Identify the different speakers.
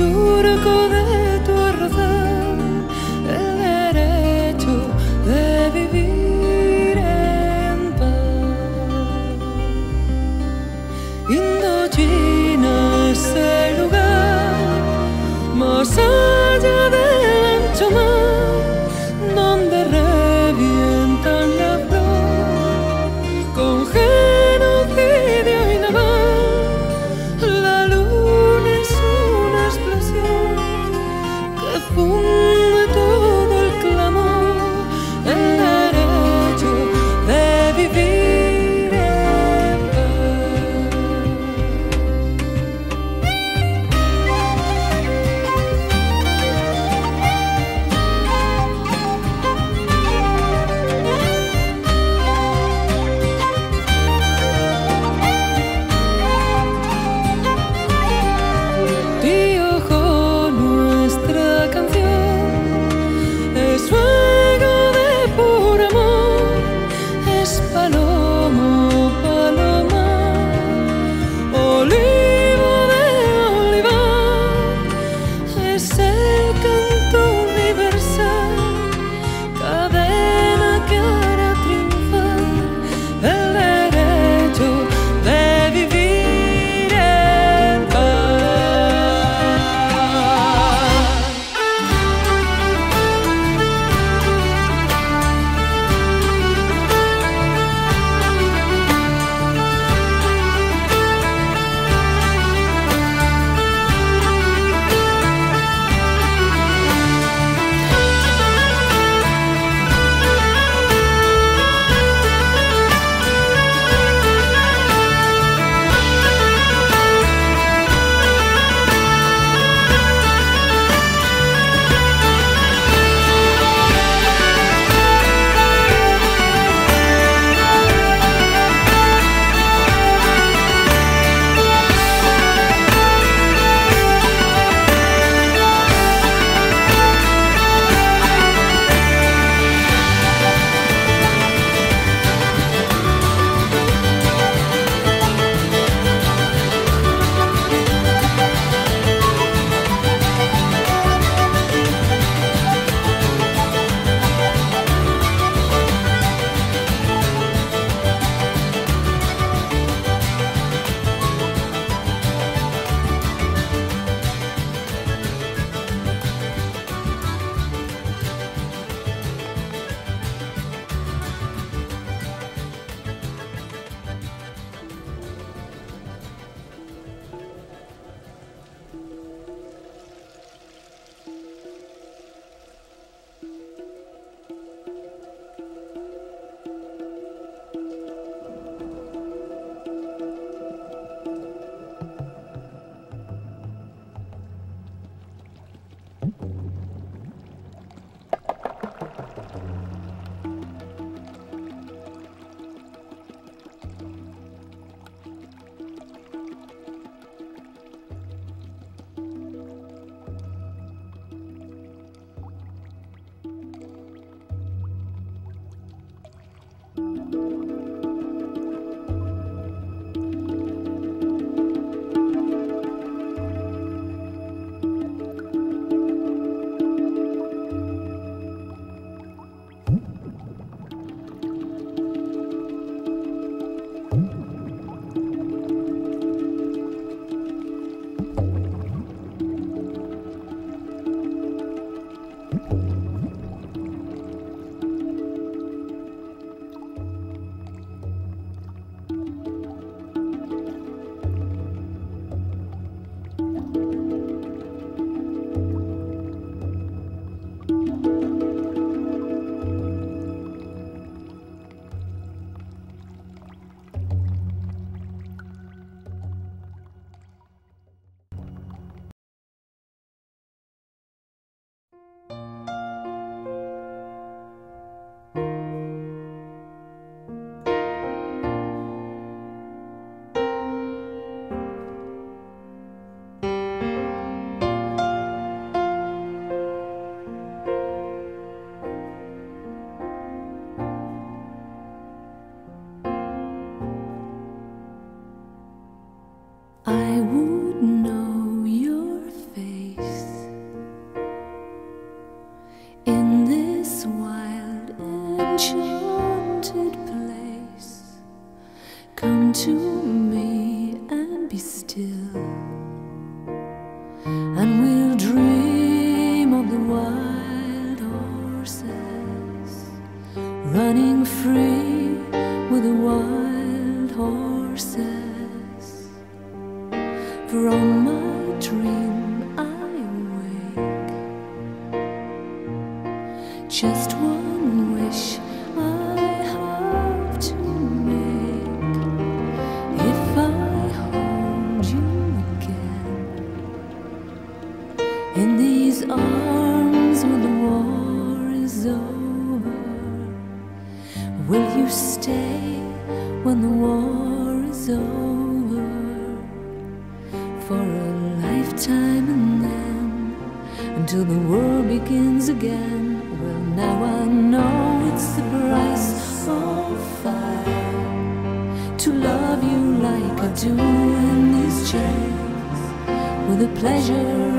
Speaker 1: sur
Speaker 2: running free with the wild horses. From my dream I wake. Just one wish I have to make. If I hold you again in these arms when the war is over will you stay when the war is over for a lifetime and then until the war begins again? Well, now I know it's the price of fire to love you like I do in these chains. With the pleasure